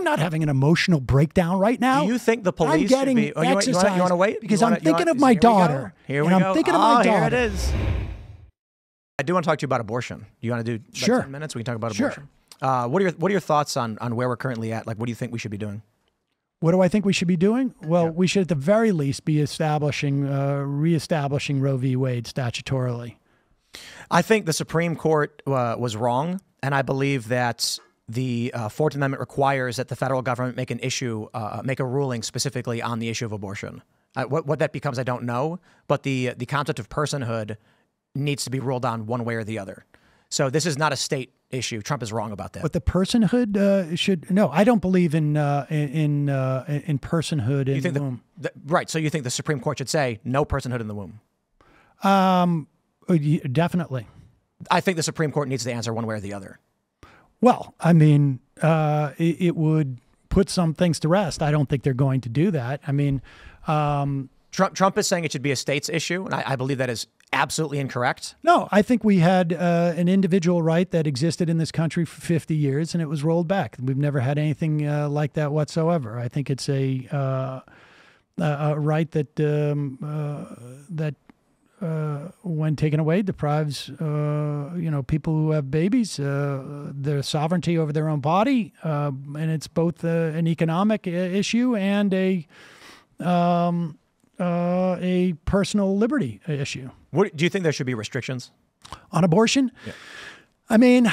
I'm not having an emotional breakdown right now. Do you think the police I'm getting should be? Oh, you, want, you, want, you want to wait? because wanna- I'm thinking want- of my here we daughter. Here we and I'm go. thinking of oh, my Here daughter. it is. I do want to talk to you about abortion. Do you want to do like Sure. 10 minutes? We can talk about Sure. abortion. Uh, what are your What are your thoughts on on where we're currently at? Like, what do you think we should be doing? What do I think we should be doing? Well, we should at the very least be establishing, uh, reestablishing Roe v. Wade statutorily. I think the Supreme Court uh, was wrong, and I believe that the uh, Fourth Amendment requires that the federal government make an issue, uh, make a ruling specifically on the issue of abortion. Uh, what, what that becomes, I don't know, but the the concept of personhood needs to be ruled on one way or the other. So this is not a state issue. Trump is wrong about that. But the personhood uh, should no. I don't believe in uh, in uh, in personhood in the the, womb. the- right? So you think the Supreme Court should say no personhood in the womb? Um, uh, definitely. I think the Supreme Court needs to answer one way or the other. Well, I mean, uh, it, it would put some things to rest. I don't think they're going to do that. I mean, um, Trump Trump is saying it should be a state's issue, and I, I believe that is absolutely incorrect. no, I think we had uh, an individual right that existed in this country for 50 years, and it was rolled back. We've never had anything uh, like that whatsoever. I think it's a uh, a a right that um, uh, that uh, when taken away deprives uh, you know people who have babies uh, their sovereignty over their own body, uh, and it's both uh, an economic issue and a um, uh, a personal liberty issue What do you think there should be restrictions? on abortion. I mean,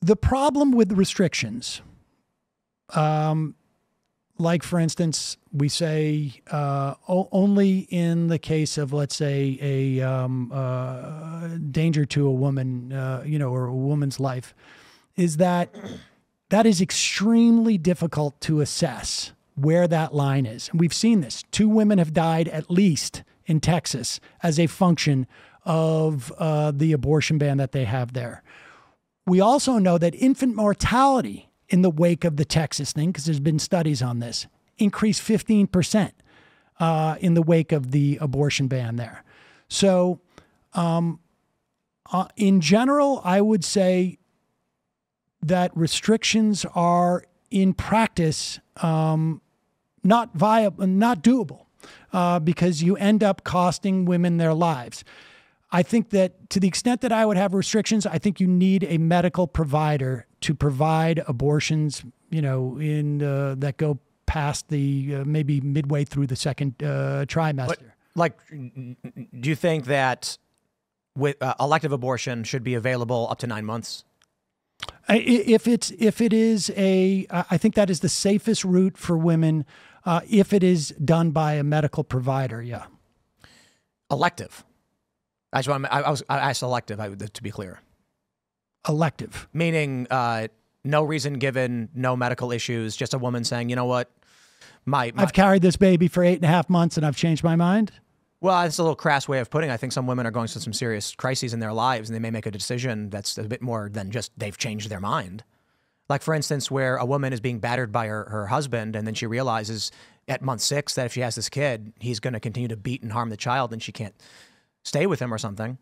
the problem with restrictions, um, like for instance, we say uh, o- only in the case of, let's say, a um, uh, danger to a woman, uh, you know, or a woman's life, is that that is extremely difficult to assess where that line is. And we've seen this. Two women have died at least in Texas as a function of uh, the abortion ban that they have there. We also know that infant mortality in the wake of the Texas thing, because there's been studies on this, increased 15% uh, in the wake of the abortion ban there. So, um, uh, in general, I would say that restrictions are in practice um, not viable, not doable, uh, because you end up costing women their lives. I think that to the extent that I would have restrictions, I think you need a medical provider to provide abortions, you know, in uh, that go past the uh, maybe midway through the second uh, trimester. Like, do you think that with uh, elective abortion should be available up to nine months? If it's if it is a, I I think that is the safest route for women. Uh, if it is done by a medical provider, yeah. Elective. I just. I, I was. I asked elective. I, to be clear, Elective. meaning uh, no reason given, no medical issues, just a woman saying, you know what, my, my I've carried this baby for eight and a half months and I've changed my mind. Well, it's a little crass way of putting. it. I think some women are going through some serious crises in their lives, and they may make a decision that's a bit more than just they've changed their mind. Like, for instance, where a woman is being battered by her, her husband, and then she realizes at month six that if she has this kid, he's going to continue to beat and harm the child, and she can't stay with him or something.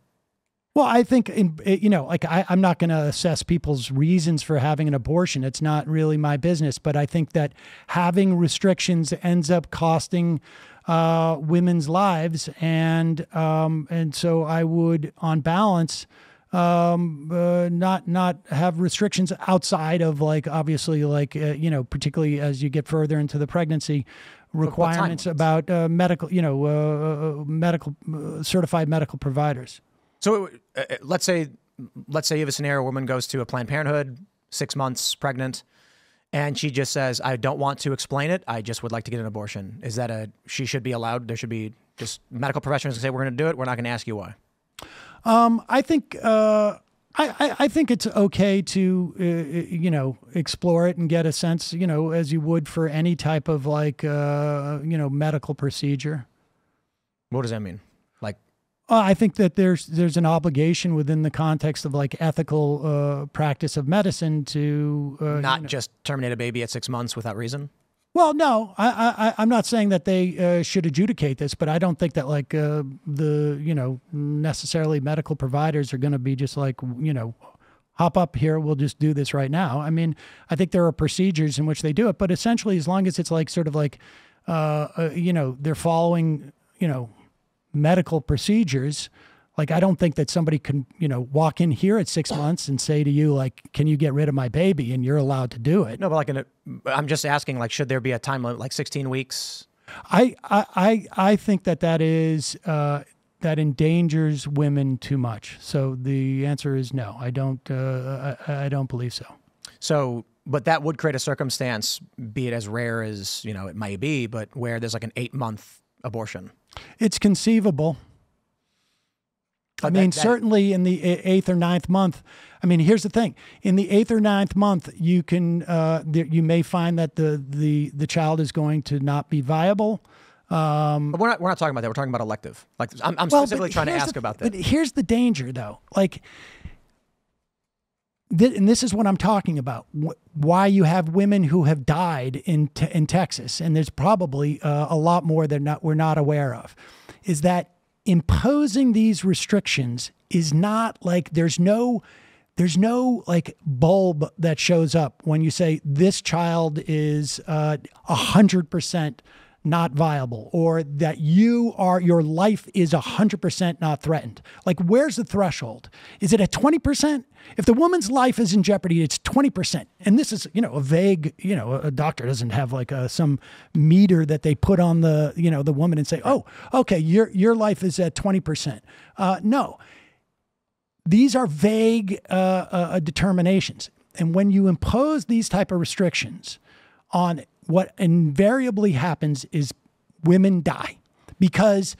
Well, I think in, eh, you know, like I, I'm not going to assess people's reasons for having an abortion. It's not really my business. But I think that having restrictions ends up costing uh, women's lives, and um, and so I would, on balance, um, uh, not not have restrictions outside of like obviously like uh, you know particularly as you get further into the pregnancy requirements about uh, medical you know uh, uh, medical uh, certified medical providers. So, uh, uh, let's say, let's say you have a scenario: a woman goes to a Planned Parenthood, six months pregnant, and she just says, "I don't want to explain it. I just would like to get an abortion." Is that a? She should be allowed. There should be just medical professionals can say, "We're going to do it. We're not going to ask you why." Um, I think uh, I, I think it's okay to uh, you know explore it and get a sense you know as you would for any type of like uh, you know medical procedure. What does that mean? Like, Uh, I think that there's there's an obligation within the context of like ethical uh, practice of medicine to uh, not you know- just terminate a baby at six months without reason. Well, no, I, I, I'm not saying that they uh, should adjudicate this, but I don't think that like uh, the you know necessarily medical providers are going to be just like you know hop up here. We'll just do this right now. I mean, I think there are procedures in which they do it, but essentially, as long as it's like sort of like, uh, uh, you know, they're following, you know, medical procedures. Like, I don't think that somebody can, you know, walk in here at six months and say to you, like, can you get rid of my baby? And you're allowed to do it. No, but like, I'm just asking, like, should there be a time limit, like 16 weeks? I, I, I, I think that that is, uh, that endangers women too much. So the answer is no. I don't. Uh, I, I don't believe so. So, but that would create a circumstance, be it as rare as you know it may be, but where there's like an eight month abortion. It's conceivable. I mean, that, that, certainly in the eighth or ninth month. I mean, here's the thing: in the eighth or ninth month, you can uh, you may find that the the the child is going to not be viable. Um, but we're not we're not talking about that. We're talking about elective. Like I'm, I'm well, specifically trying to ask the, about that. But here's the danger, though. Like, th- and this is what I'm talking about. Wh- why you have women who have died in te- in Texas, and there's probably uh, a lot more that not we're not aware of, is that imposing these restrictions is not like there's no there's no like bulb that shows up when you say this child is uh, a hundred percent not viable or that you are your life is 100% not threatened. Like where's the threshold? Is it at 20% if the woman's life is in jeopardy it's 20% and this is you know a vague you know a doctor doesn't have like a, some meter that they put on the you know the woman and say oh okay your your life is at 20% uh, no. These are vague uh, uh, determinations. And when you impose these type of restrictions on what invariably happens is women die because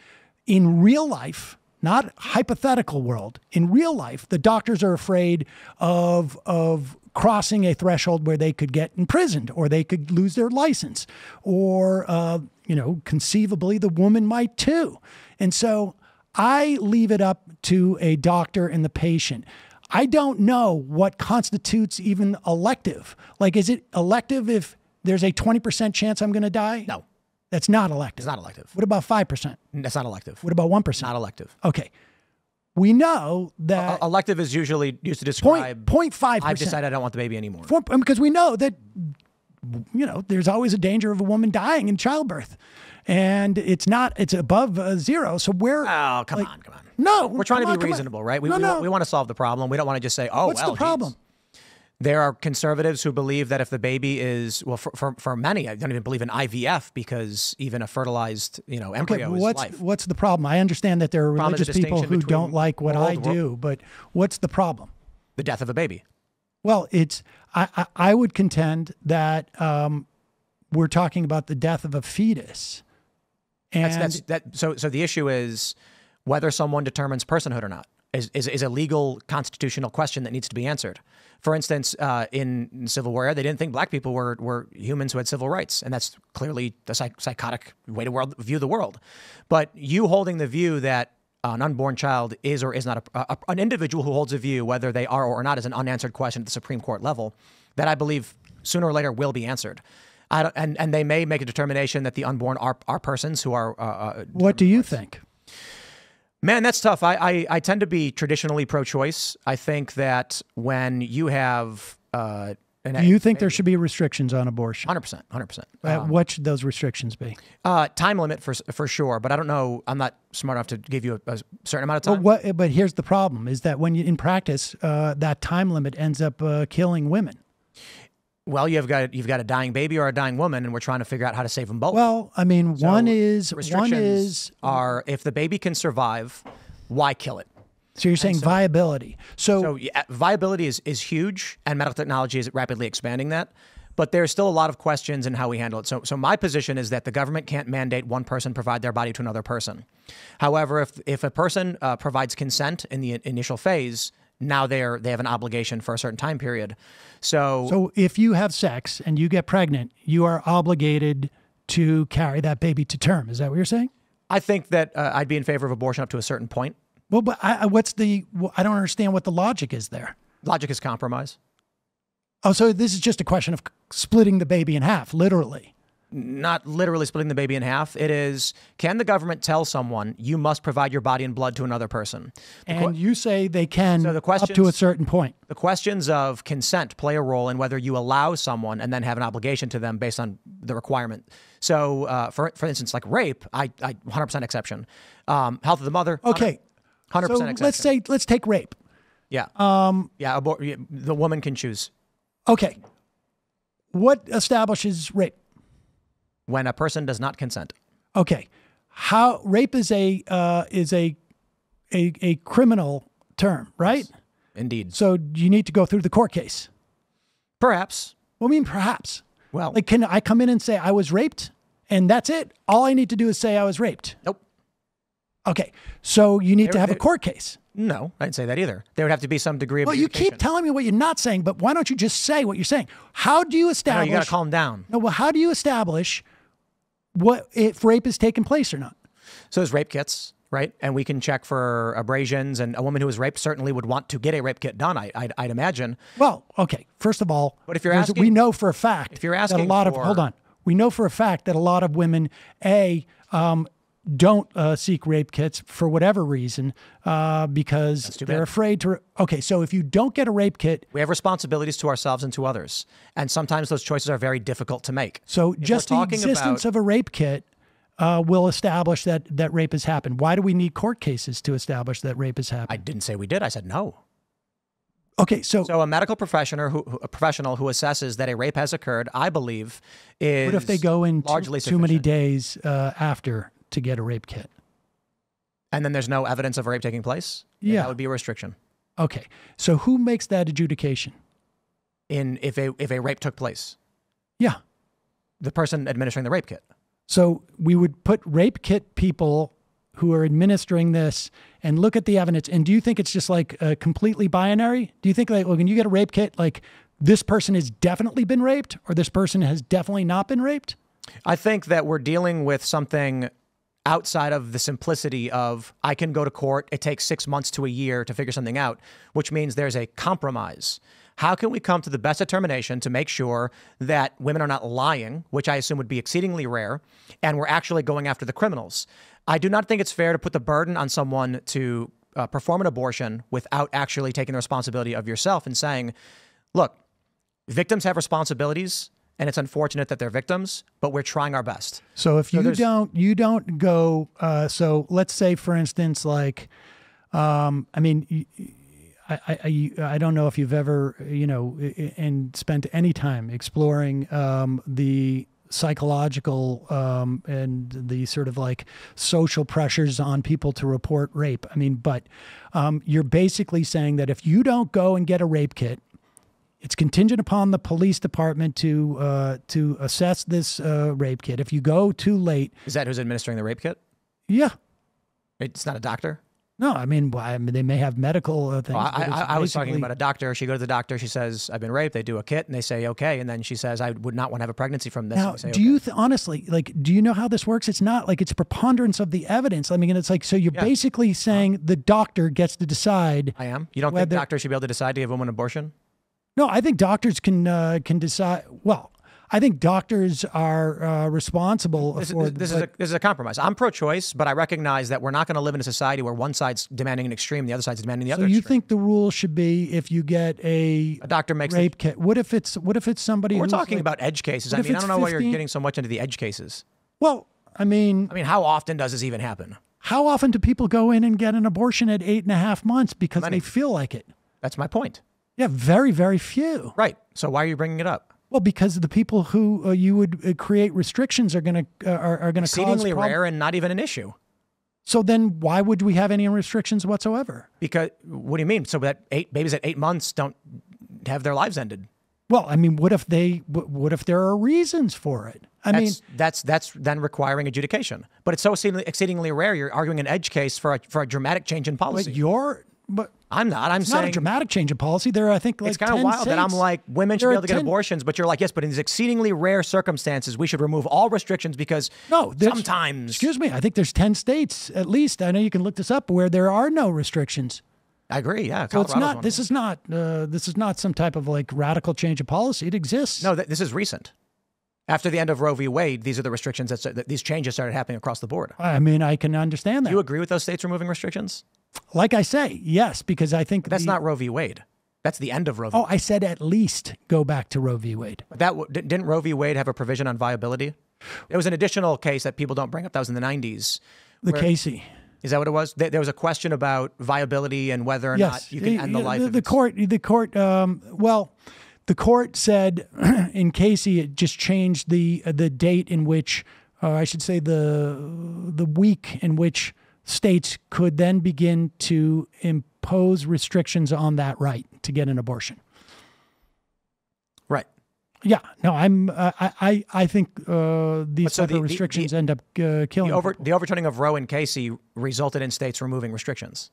in real life, not hypothetical world, in real life, the doctors are afraid of, of crossing a threshold where they could get imprisoned or they could lose their license or, uh, you know, conceivably the woman might too. And so I leave it up to a doctor and the patient. I don't know what constitutes even elective. Like, is it elective if there's a 20% chance I'm going to die? No. That's not elective. It's not elective. What about 5%? That's not elective. What about 1%? Not elective. Okay. We know that. Uh, elective is usually used to describe. Point, 0.5%. I've decided I don't want the baby anymore. For, because we know that, you know, there's always a danger of a woman dying in childbirth. And it's not, it's above uh, zero. So we're. Oh, come like, on, come on. No. We're trying to be reasonable, right? We, no, we, no. we, want to solve the problem. We don't want to just say, oh, What's well, the problem? Geez. There are conservatives who believe that if the baby is well, for, for, for many, I don't even believe in IVF because even a fertilized you know embryo okay, is what's, life. What's the problem? I understand that there are religious people who don't like what I do, but what's the problem? The death of a baby. Well, it's I, I, I would contend that um, we're talking about the death of a fetus. And that's, that's, that, so so the issue is whether someone determines personhood or not is, is, is a legal constitutional question that needs to be answered. For instance, uh, in Civil War, they didn't think black people were, were humans who had civil rights, and that's clearly the psych- psychotic way to world, view the world. But you holding the view that an unborn child is or is not a, a, an individual who holds a view, whether they are or not, is an unanswered question at the Supreme Court level that I believe sooner or later will be answered. and, and they may make a determination that the unborn are, are persons who are. Uh, uh what do you think? Man, that's tough. I, I, I tend to be traditionally pro choice. I think that when you have. Uh, an, Do you think a, there should be restrictions on abortion? 100%. 100%. Uh, um, what should those restrictions be? Uh, time limit for, for sure, but I don't know. I'm not smart enough to give you a, a certain amount of time. But, what, but here's the problem is that when you, in practice, uh, that time limit ends up uh, killing women well, you've got you've got a dying baby or a dying woman, and we're trying to figure out how to save them both. Well, I mean, so one is one is are if the baby can survive, why kill it? So you're saying so, viability. So, so yeah, viability is is huge, and medical technology is rapidly expanding that. But there's still a lot of questions in how we handle it. So, so my position is that the government can't mandate one person provide their body to another person. However, if if a person uh, provides consent in the initial phase, now they're they have an obligation for a certain time period. So So if you have sex and you get pregnant, you are obligated to carry that baby to term. Is that what you're saying? I think that uh, I'd be in favor of abortion up to a certain point. Well, but I, what's the I don't understand what the logic is there. Logic is compromise. Oh, so this is just a question of splitting the baby in half, literally. Not literally splitting the baby in half. It is can the government tell someone you must provide your body and blood to another person? The And you say they can So the up to a certain point. The questions of consent play a role in whether you allow someone and then have an obligation to them based on the requirement. So, uh, for for instance, like rape, I, I 100% exception. Um, health of the mother, Okay. 100% So exception. let's say let's take rape. yeah, um, yeah, abor- yeah, the woman can choose Okay. What establishes rape? When a person does not consent. Okay. How rape is a uh, is a, a a criminal term, right? Indeed, So you need to go through the court case. perhaps. Well, I mean, perhaps. Well, Like, can I come in and say I was raped, and that's it? All I need to do is say I was raped. nope. Okay. So you need to There- have a court case. No, I didn't say that either. There would have to be some degree of. Well, you keep telling me what you're not saying, but why don't you just say what you're saying? How do you No, establish? you got to calm down. No, well, how do you establish what if rape has taken place or not? So there's rape kits, right? And we can check for abrasions. And a woman who was raped certainly would want to get a rape kit done. I, I'd, I'd imagine. Well, okay. First of all, But if you're asking- we know for a fact if you're that a asking lot of hold on, we know for a fact that a lot of women a um, don't uh, seek rape kits for whatever reason uh, because they're afraid to. Okay, so if you don't get a rape kit, We have responsibilities to ourselves and to others, and sometimes those choices are very difficult to make. so If just the existence of a rape kit. Uh, will establish that that rape has happened. Why do we need court cases to establish that rape has happened? I didn't say we did. I said no. okay, so, So a medical professional who, a professional who assesses that a rape has occurred, I believe, is what if they go in too, largely too many days uh, after to get a rape kit? and then there's no evidence of a rape taking place? then Yeah. that would be a restriction. Okay, so who makes that adjudication? In if a if a rape took place, Yeah. the person administering the rape kit. So we would put rape kit people who are administering this and look at the evidence. And do you think it's just like uh, completely binary? Do you think like when you get a rape kit, like this person has definitely been raped or this person has definitely not been raped? I think that we're dealing with something outside of the simplicity of I can go to court, it takes six months to a year to figure something out, which means there's a compromise. How can we come to the best determination to make sure that women are not lying, which I assume would be exceedingly rare, and we're actually going after the criminals? I do not think it's fair to put the burden on someone to uh, perform an abortion without actually taking the responsibility of yourself and saying, look, victims have responsibilities and it's unfortunate that they're victims, but we're trying our best. So if you there's- don't, you don't go. Uh, so let's say, for instance, like, um, I mean, I don't know if you've ever, you know, i- i- and spent any time exploring um, the psychological um, and the sort of like social pressures on people to report rape. I mean, but um, you're basically saying that if you don't go and get a rape kit, it's contingent upon the police department to uh, to assess this uh, rape kit. If you go too late, Is that who's administering the rape kit? yeah, It's not a doctor. no, I mean, I mean they may have medical uh, things. Well, I, I, I was talking about a doctor. She goes to the doctor. She says, "I've been raped." They do a kit, and they say, "Okay." And then she says, "I would not want to have a pregnancy from this." Now, say, do "Okay." you th- honestly like? Do you know how this works? It's not like it's preponderance of the evidence. I mean, it's like so you're Yeah. basically saying the doctor gets to decide. I am. You don't whether- think doctors should be able to decide to give a woman an abortion? No, I think doctors can uh, can decide. Well, I think doctors are uh, responsible This, for. this, this is a, this is a compromise. I'm pro-choice, but I recognize that we're not going to live in a society where one side's demanding an extreme, the other side's demanding the so other. you extreme. think the rule should be if you get a a doctor makes? the- rape kit? What if it's what if it's somebody? we're talking like- about edge cases. I mean, I don't know why you're getting so much into the edge cases. Well, I mean, I mean, how often does this even happen? how often do people go in and get an abortion at eight and a half months because Many. they feel like it? That's my point. Yeah, very, very few. Right. So why are you bringing it up? Well, because the people who uh, you would uh, create restrictions are going to uh, are, are going to cause Exceedingly rare and not even an issue. So then, why would we have any restrictions whatsoever? Because what do you mean? So that eight babies at eight months don't have their lives ended? Well, I mean, what if they? What if there are reasons for it? I mean, That's that's that's then requiring adjudication. But it's so exceedingly, exceedingly rare. You're arguing an edge case for a, for a dramatic change in but policy. you're but I'm not. I'm it's not a dramatic change of policy. There, are, I think, like it's kind of 10 wild that I'm like women should there be able to get abortions, but you're like yes, but in these exceedingly rare circumstances, we should remove all restrictions because No, sometimes Excuse me. I think there's ten states at least. I know you can look this up where there are no restrictions. I agree. Yeah, So it's Colorado's not. This is not. Uh, this is not some type of like radical change of policy. It exists. no. Th- this is recent. After the end of Roe v. Wade, these are the restrictions that, that these changes started happening across the board. I mean, I can understand that. Do you agree with those states removing restrictions? Like I say, yes, because I think That's the- not Roe v. Wade. That's the end of Roe v. Oh, I said at least go back to Roe v. Wade. That w- didn't Roe v. Wade have a provision on viability? It was an additional case that people don't bring up. That was in the 90s. The Where- Casey. Is that what it was? There was a question about viability and whether or Yes, not you can end the life. The, the court. The court. Um, well, the court said in Casey it just changed the the date in which, or I should say the the week in which states could then begin to impose restrictions on that right to get an abortion. Right. Yeah, no, I'm. Uh, I I I think uh, these so type the- of restrictions the- end up uh, killing. The, over, the overturning of Roe and Casey resulted in states removing restrictions.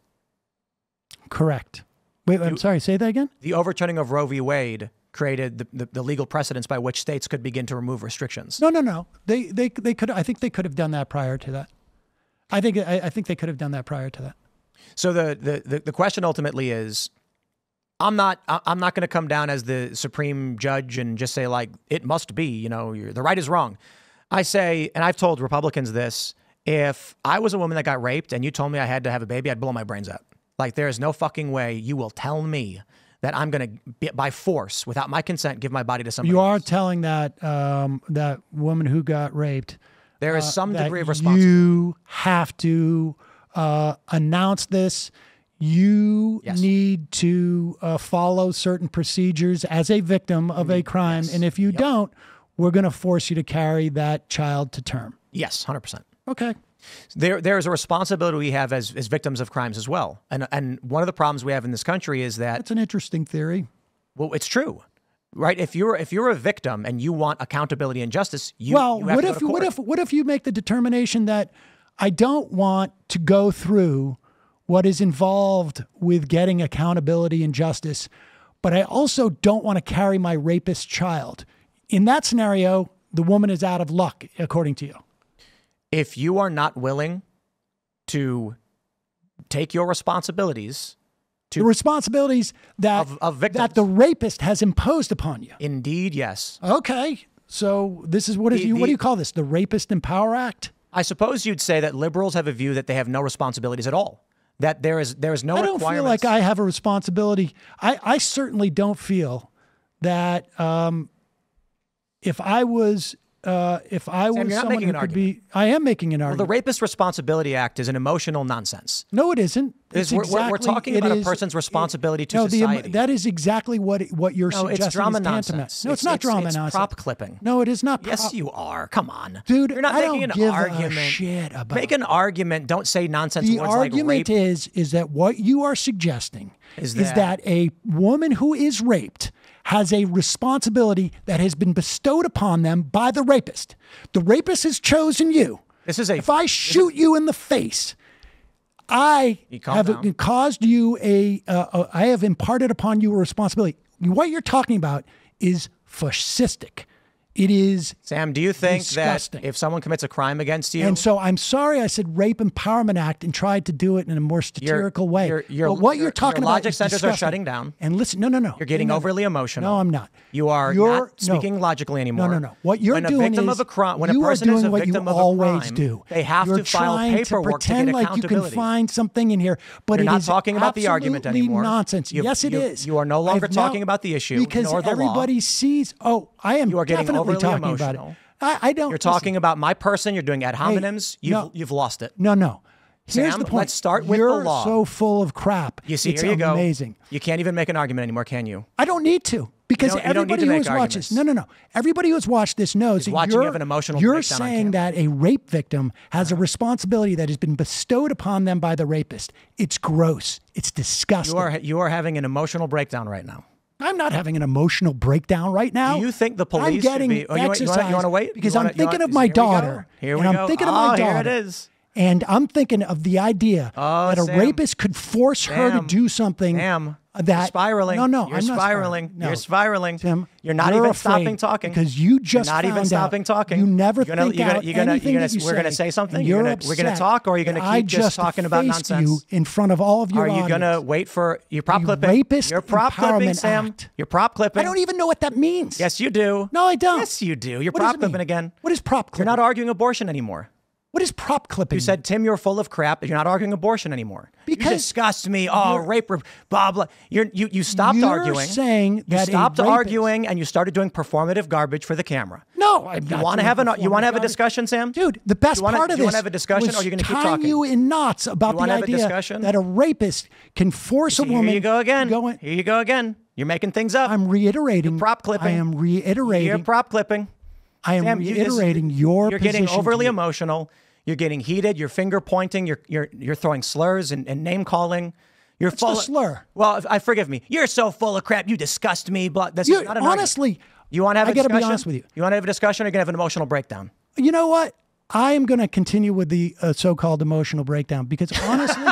Correct. Wait, I'm sorry. Say that again. The overturning of Roe v. Wade created the, the, the legal precedents by which states could begin to remove restrictions. No, no, no. They they they could. I think they could have done that prior to that. I think I, I think they could have done that prior to that. So the, the, the, the question ultimately is I'm not I'm not going to come down as the supreme judge and just say like it must be, you know, you're, the right is wrong. I say, and I've told Republicans this, if I was a woman that got raped and you told me I had to have a baby, I'd blow my brains out. Like there is no fucking way you will tell me that I'm going to by force without my consent give my body to somebody. You are else. telling that um, that woman who got raped There is some that degree of responsibility. you have to uh, announce this. You Yes. need to uh, follow certain procedures as a victim of a crime, Yes. and if you don't, we're going to force you to carry that child to term. Yes, 100%. Okay. there there is a responsibility we have as, as victims of crimes as well. And and one of the problems we have in this country is that That's an interesting theory. well, it's true, right? If you're if you're a victim and you want accountability and justice, you well, you have what to go if what if what if you make the determination that I don't want to go through what is involved with getting accountability and justice, but I also don't want to carry my rapist child. In that scenario, the woman is out of luck, according to you. if you are not willing to take your responsibilities The responsibilities that Of- of that the rapist has imposed upon you. indeed yes Okay, so this is what is The- you what do you call this? The Rapist Empower Act? i suppose you'd say that liberals have a view that they have no responsibilities at all that there is there is no I don't feel like I have a responsibility. I, I certainly don't feel that um, if I was uh, if I was you're not someone who an could be, I am making an argument. the rapist responsibility act is an emotional nonsense no, it isn't. Is It's we're- we're- we're talking it about a person's responsibility to no, the em- society. that is exactly what it- what you're no suggesting it's drama is nonsense No, it's, not drama it's nonsense. prop clipping No, it is not. Yes, you are. Come on, Dude, You're not I making don't an give a argument. shit about Make an argument. Don't say nonsense the words argument like rape. is is that what you are suggesting Is is, that- that a woman who is raped has a responsibility that has been bestowed upon them by the rapist. The rapist has chosen you. This is a. If I shoot you in the face, I have down. caused you a, uh, uh, I have imparted upon you a responsibility. What you're talking about is fascistic. It is Sam, do you think disgusting. that if someone commits a crime against you, And so I'm sorry I said Rape Empowerment Act and tried to do it in a more satirical way. your- your- but what your- you're talking your about logic is centers are shutting down. And listen, no, no, no. you're getting No, no, overly emotional? No, I'm not. You are You're- not no. speaking logically anymore. No, no, no. What you're when a doing victim is of a crime, when you a person doing is a what victim you of a always crime, do. they have you're to file paperwork to pretend get like you can find something in here, but You're it not is talking about the argument anymore. Nonsense. Yes, it you- are no longer talking about the issue because nor the law. everybody sees. Oh, I am You are getting definitely overly talking emotional. about it. I, I don't. You're listen. talking about my person. You're doing ad hominems. you've no. you've lost it. No, no. Here's Sam, the point. let's start with the You're law. so full of crap. You see, it's here you go. amazing. You can't even make an argument anymore, can you? I don't need to because You don't- you don't need everybody to who make has watched this, no, no, no. Everybody who's watched this knows that you you're, have an emotional you're saying that a rape victim has a uh-huh. responsibility that has been bestowed upon them by the rapist. It's gross. It's disgusting. You are you are having an emotional breakdown right now. I'm not having an emotional breakdown right now. Do you think the police I'm should getting be- oh, you want- you wanna- you wanna wait? because wanna- I'm thinking wanna- of my here we go. daughter. Here we and go. I'm thinking of Oh, my ah, here daughter. it is. And I'm thinking of the idea Oh, that a Sam. rapist could force her to do something Sam, that you're spiraling. No, no, you're I'm not spiraling. No. You're spiraling. Tim, you're not even stopping talking because you just you're not even stopping talking. You never you're gonna, think you're gonna, out you're gonna, anything you're gonna, that you we're gonna say, say something. You're you're gonna, we're gonna talk, or are you're gonna that I keep just talking about nonsense. you in front of all of your Are you gonna wait for your prop The clipping? Rapist You're prop clipping, Sam. Act. You're prop clipping. I don't even know what that means. Yes, you do. No, I don't. Yes, you do. You're What prop clipping again. What is prop clipping? You're not arguing abortion anymore. What is prop clipping? You said, Tim, you're full of crap. You're not arguing abortion anymore. Because you disgust me. Oh, rape, blah, blah. You're, you, you stopped You're arguing. saying you stopped arguing and you started doing performative garbage for the camera. no. I'm You want to have an, you want to have a discussion, Sam? Dude, the best you wanna, part of you this want to have a discussion, or are you going to keep talking? you in knots about the wanna have a idea discussion? that a rapist can force a woman. Here you go again. Go in- Here you go again. You're making things up. I'm reiterating. You're prop clipping. I am reiterating. You're prop clipping. I am Sam, you- this- reiterating your. You're getting overly emotional. You're getting heated. You're finger pointing. You're you're you're throwing slurs and, and name calling. You're What's full. of- slur? Well, I forgive me. You're so full of crap. You disgust me. But This You- is not an argument. honestly, You want to have I a gotta be honest with you. You want to have a discussion, or you're gonna have an emotional breakdown? You know what? I am going to continue with the uh, so-called emotional breakdown because honestly,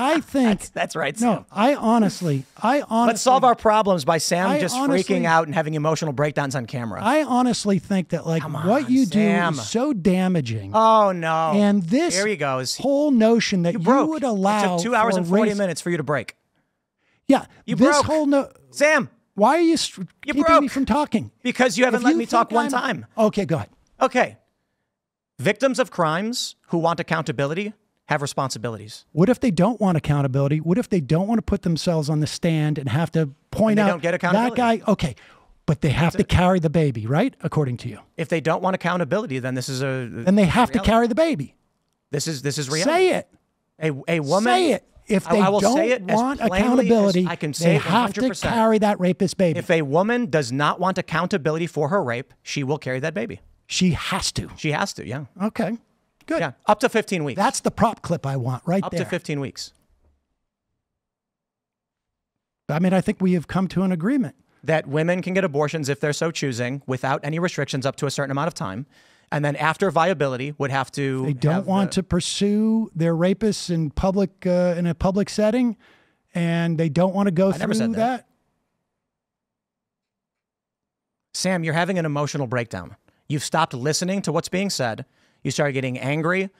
I think That's right. Sam. no. I honestly, I honestly, Let's solve our problems by Sam I just honestly- freaking out and having emotional breakdowns on camera. I honestly think that like what on, you do is so damaging. oh no! and this here he goes. whole notion that you, broke. would allow it took two hours and forty race- minutes for you to break. Yeah, You this broke. whole no. Sam, Why are you, You keeping broke. me from talking? because you haven't If let you me talk one I'm- time. Okay, go ahead. Okay. Victims of crimes who want accountability have responsibilities. What if they don't want accountability? What if they don't want to put themselves on the stand and have to point out don't get that guy? Okay, but they have to carry the baby, right? According to you, If they don't want accountability, then this is a then they have to carry the baby. this is this is reality. Say it. A a woman Say it. If they I don't it want accountability, I can say they it have to 100%. carry that rapist baby. If a woman does not want accountability for her rape, she will carry that baby. she has to. She has to, yeah. Okay, good. Yeah. Up to 15 weeks. That's the prop clip I want right up there. to 15 weeks. I mean, I think we have come to an agreement. That women can get abortions if they're so choosing without any restrictions up to a certain amount of time. And then after viability would have to They don't want the- to pursue their rapists in public uh, in a public setting, and they don't want to go I never through said that. that. Sam, you're having an emotional breakdown. You've stopped listening to what's being said. You start getting angry,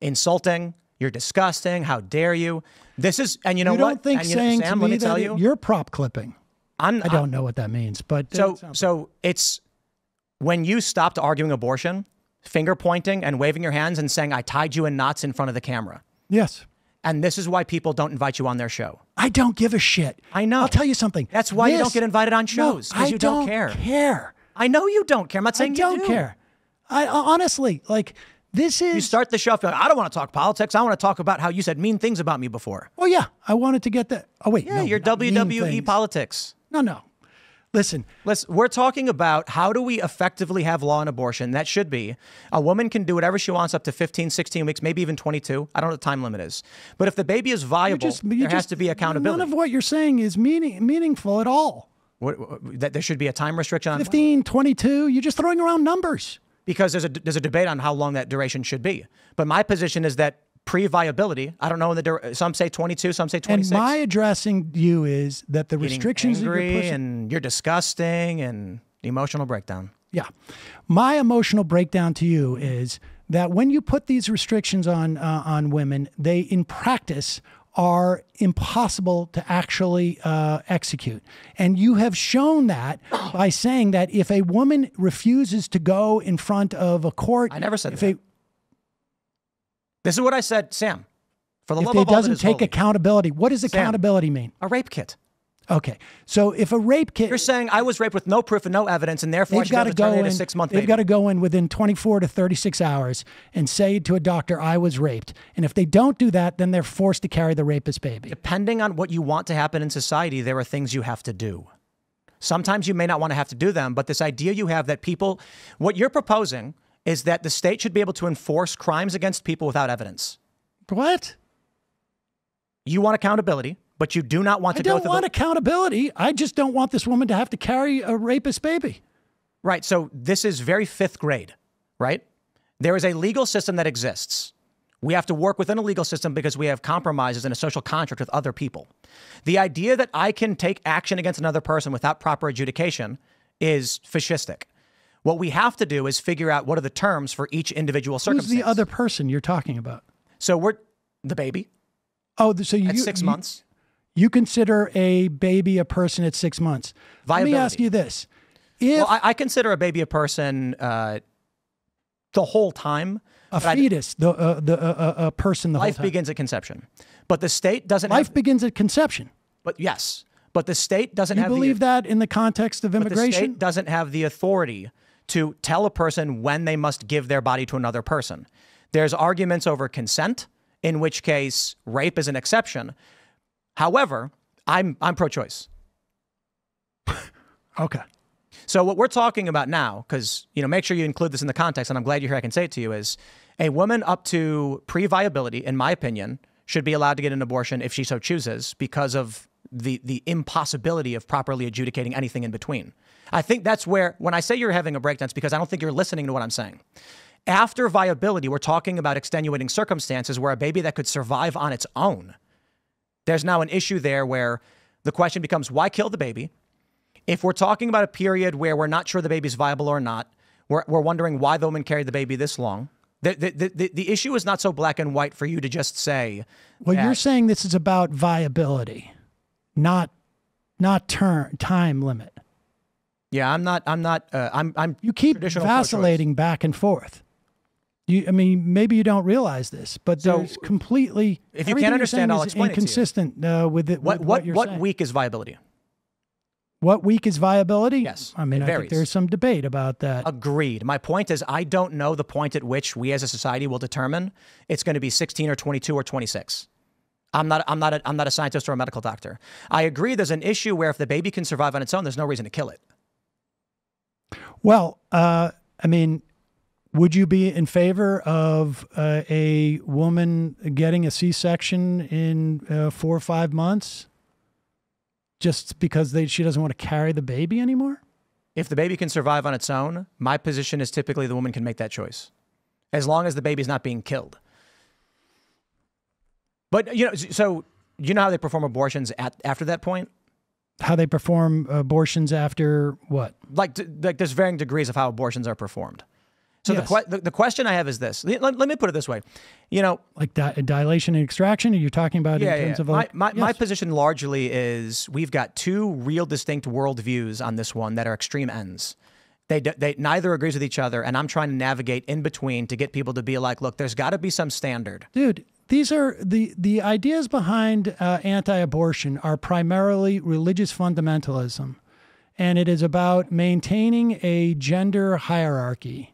insulting. You're disgusting. How dare you? This is, and you know you what? don't think and you know- saying Sam, to me that you, you're prop clipping. I'm, I don't know what that means, but So, it so it's when you stopped arguing abortion, finger pointing and waving your hands and saying, "I tied you in knots in front of the camera." yes, And this is why people don't invite you on their show. I don't give a shit. I know. I'll tell you something. That's why you don't get invited on shows because I you don't, care. care. I know you don't care. I'm not I you don't do. care. I uh, honestly like this is. You start the show. like, I don't want to talk politics. I want to talk about how you said mean things about me before. oh yeah, I wanted to get that. Oh wait, Yeah, no, your WWE. Politics. No, no. Listen, Let's, we're talking about how do we effectively have law on abortion. That should be a woman can do whatever she wants up to 15, 16 weeks, maybe even 22. I don't know what the time limit is. But if the baby is viable, just, there has to be accountability. None of what you're saying is meaning meaningful at all. What- what- that there should be a time restriction on 15, 22, you're just throwing around numbers. Because there's a there's a debate on how long that duration should be. But my position is that pre-viability, I don't know in the some say 22, some say 26. And my addressing you is that the Getting restrictions that angry you're pushing. and you're disgusting and emotional breakdown. yeah. My emotional breakdown to you is that when you put these restrictions on uh, on women, they in practice are impossible to actually uh, execute. And you have shown that by saying that if a woman refuses to go in front of a court, I never said if that. a- This is what I said, Sam. For the if love of doesn't take holy, accountability, what does accountability mean? a rape kit. Okay, so if a rape kit, You're saying I was raped with no proof and no evidence, and therefore they've got to go in. a six month They've baby. got to go in within 24 to 36 hours and say to a doctor, "I was raped." And if they don't do that, then they're forced to carry the rapist baby. Depending on what you want to happen in society, there are things you have to do. Sometimes you may not want to have to do them, but this idea you have that people, what you're proposing is that the state should be able to enforce crimes against people without evidence. What? You want accountability, but you do not want I to go don't want accountability. I just don't want this woman to have to carry a rapist baby. Right. So this is very fifth grade, right? There is a legal system that exists We have to work within a legal system because we have compromises and a social contract with other people. The idea that I can take action against another person without proper adjudication is fascistic. What we have to do is figure out what are the terms for each individual Who's circumstance. the other person you're talking about? So we're the baby Oh, so you at six you- months. You consider a baby a person at six months. Let me ask you this: If Well, I, I consider a baby a person uh, the whole time. a but I- fetus, the uh, the uh, uh, a person, the life whole time. begins at conception, but the state doesn't. Life have, begins at conception. but yes, but the state doesn't You have believe the, that in the context of but the immigration? state doesn't have the authority to tell a person when they must give their body to another person. There's arguments over consent, in which case rape is an exception. However, I'm I'm pro-choice. okay. So what we're talking about now, because you know, make sure you include this in the context, and I'm glad you're here. I can say it to you is a woman up to pre-viability, in my opinion, should be allowed to get an abortion if she so chooses, because of the the impossibility of properly adjudicating anything in between. I think that's where when I say you're having a breakdown, it's because I don't think you're listening to what I'm saying. After viability, we're talking about extenuating circumstances where a baby that could survive on its own. There's now an issue there where the question becomes why kill the baby? If we're talking about a period where we're not sure the baby's viable or not, we're, we're wondering why the woman carried the baby this long. The, the, the, the, issue is not so black and white for you to just say, Well, you're saying this is about viability, not not term time limit. yeah, I'm not, I'm not, uh, I'm, I'm, You keep vacillating back and forth. You, I mean, maybe you don't realize this, but So, there's completely. if you can't understand, I'll explain it to you. inconsistent uh, with it. what, with what, you're what saying. week is viability? What week is viability? Yes, I mean, it I think there's some debate about that. Agreed. My point is, I don't know the point at which we as a society will determine it's going to be 16 or 22 or 26. I'm not, I'm, not a, I'm not a scientist or a medical doctor. I agree there's an issue where if the baby can survive on its own, there's no reason to kill it. Well, uh, I mean, would you be in favor of uh, a woman getting a C-section in uh, four or five months, just because they, she doesn't want to carry the baby anymore? If the baby can survive on its own, my position is typically the woman can make that choice, as long as the baby's not being killed. But you know, so you know how they perform abortions at after that point. How they perform abortions after what? Like, like there's varying degrees of how abortions are performed. So Yes. the, the the question I have is this. Let, let me put it this way. You know, Like di- dilation and extraction? Are you talking about yeah, in yeah. terms of my, like, my, my Yes. position largely is we've got two real distinct worldviews on this one that are extreme ends. They, they neither agrees with each other, and I'm trying to navigate in between to get people to be like, look, there's got to be some standard. Dude, these are the the ideas behind uh, anti-abortion are primarily religious fundamentalism, and it is about maintaining a gender hierarchy.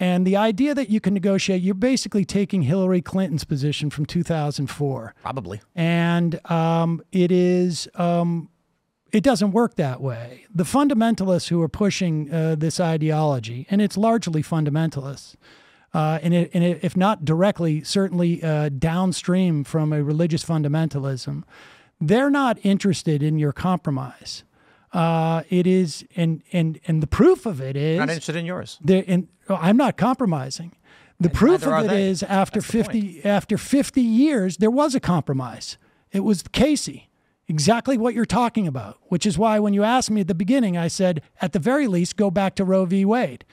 And the idea that you can negotiate, you're basically taking Hillary Clinton's position from 2004, Probably. and um, it is um, it doesn't work that way. The fundamentalists who are pushing uh, this ideology, and it's largely fundamentalists, uh, and, it, and it, if not directly, certainly uh, downstream from a religious fundamentalism, they're not interested in your compromise. Uh, it is, and and and the proof of it is Not interested in yours. there, and oh, I'm not compromising. The proof of it they. is after That's 50 after 50 years there was a compromise. It was Casey. Exactly what you're talking about, which is why when you asked me at the beginning I said at the very least go back to Roe v. Wade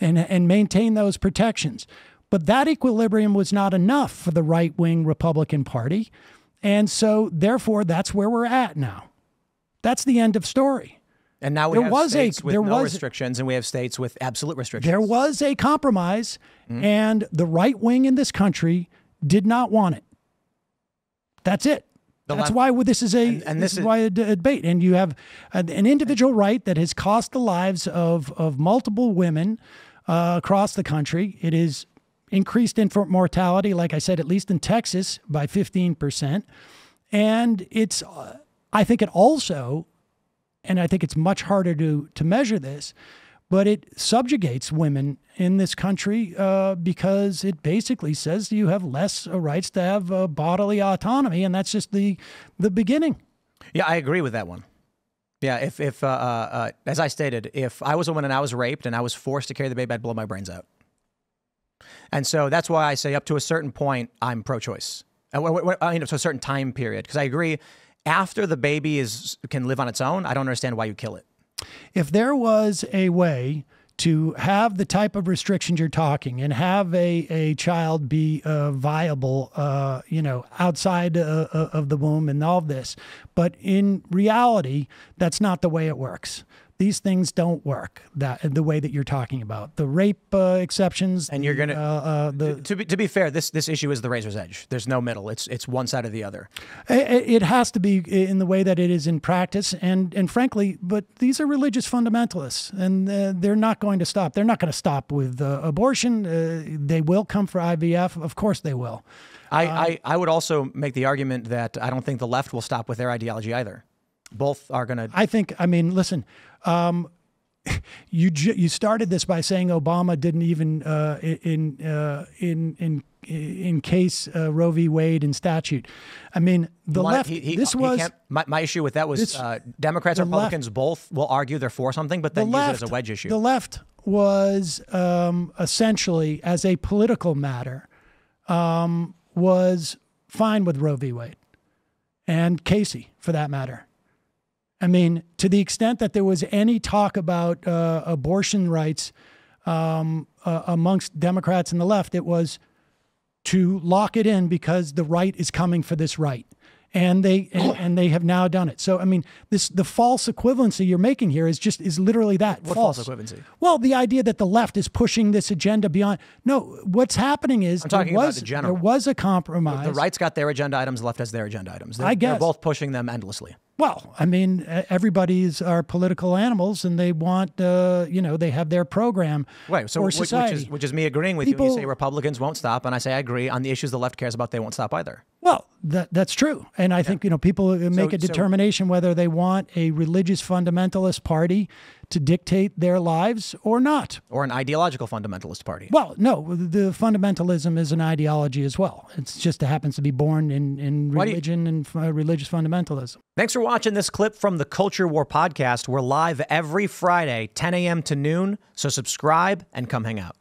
and and maintain those protections. But that equilibrium was not enough for the right-wing Republican Party. And so therefore that's where we're at now. That's the end of story. And now we There have was a- states with there no was- restrictions, and we have states with absolute restrictions. There was a compromise, Mm-hmm. and the right wing in this country did not want it. That's it. The That's left- why this is a And- and this, this is why a debate, and you have an, an individual right that has cost the lives of of multiple women uh, across the country. It is increased infant mortality, like I said, at least in Texas by fifteen percent, and it's. Uh, I think it also, and I think it's much harder to to measure this, but it subjugates women in this country uh, because it basically says you have less uh, rights to have uh, bodily autonomy, and that's just the the beginning. Yeah, I agree with that one. Yeah, if if uh, uh, uh, as I stated, if I was a woman and I was raped and I was forced to carry the baby, I'd blow my brains out. And so that's why I say up to a certain point, I'm pro-choice. I mean, to a certain time period, because I agree. After the baby is can live on its own, I don't understand why you kill it. If there was a way to have the type of restrictions you're talking and have a, a child be uh, viable, uh, you know, outside uh, uh, of the womb and all of this. But in reality, that's not the way it works. These things don't work that the way that you're talking about. The rape uh, exceptions, And you're gonna- uh, uh, the To be, to be fair, this this issue is the razor's edge. There's no middle. It's it's one side or the other. It, it has to be in the way that it is in practice, and and frankly, but these are religious fundamentalists, and uh, they're not going to stop. They're not going to stop with uh, abortion. Uh, they will come for IVF, of course they will. I, I, I would also make the argument that I don't think the left will stop with their ideology either. Both are going to. I think. I mean, listen. Um, you ju- you started this by saying Obama didn't even uh, in uh, in in in case uh, Roe v. Wade in statute. I mean, the left. this was my, my issue with that was this- uh, Democrats the and Republicans both will argue they're for something, but the then use left, it as a wedge issue. The left was um, essentially, as a political matter, um, was fine with Roe v. Wade and Casey, for that matter. I mean, to the extent that there was any talk about uh, abortion rights um, uh, amongst Democrats and the left, it was to lock it in because the right is coming for this right. And they and, and they have now done it. So I mean, this the false equivalency you're making here is just is literally that what false. false equivalency? Well, the idea that the left is pushing this agenda beyond no, what's happening is I'm talking there about was the general. there was a compromise. The right's got their agenda items, the left has their agenda items. They're, I they're both pushing them endlessly. Well, I mean, everybody's are political animals, and they want, uh, you know, they have their program Right. So which, which is which is me agreeing with you. People- You say Republicans won't stop, and I say I agree on the issues the left cares about. They won't stop either. Well, that that's true, and I think you know people make a so- determination whether they want a religious fundamentalist party to dictate their lives or not. Or an ideological fundamentalist party. Well, no, the fundamentalism is an ideology as well. It's just it happens to be born in in Why religion and uh, religious fundamentalism. Thanks for watching this clip from the Culture War podcast. We're live every Friday, 10 a.m. to noon. So subscribe and come hang out.